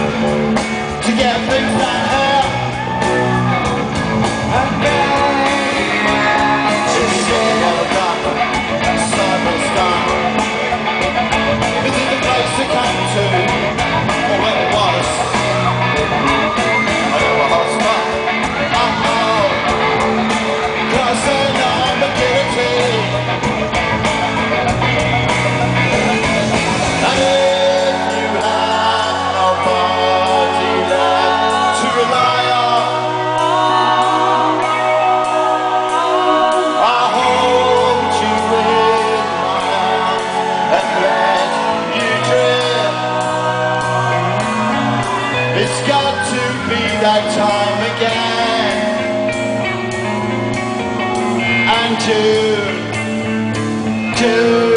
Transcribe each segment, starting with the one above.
to get things done. It's got to be that time again And to to.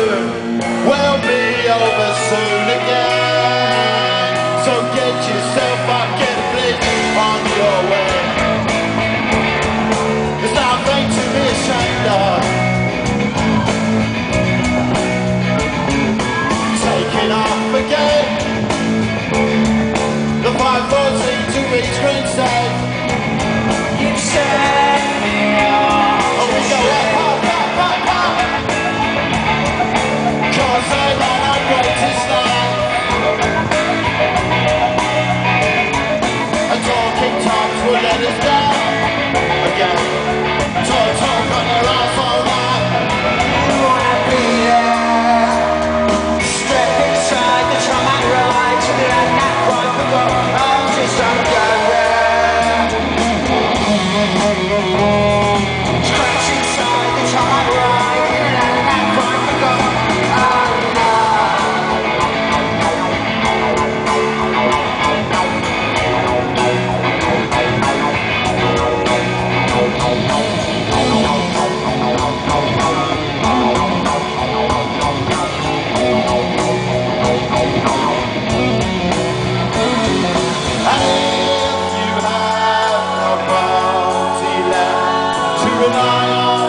rely on.